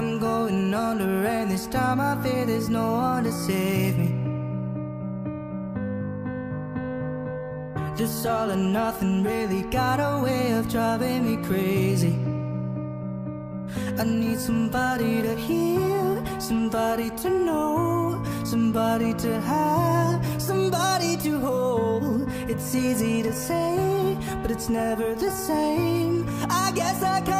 I'm going under, and this time I fear there's no one to save me. Just all or nothing really got a way of driving me crazy. I need somebody to hear, somebody to know, somebody to have, somebody to hold. It's easy to say, but it's never the same. I guess I kinda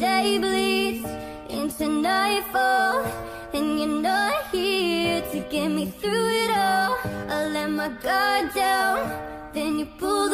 day bleeds into nightfall, and you're not here to get me through it all. I let my guard down, then you pull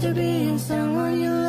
to being someone you love.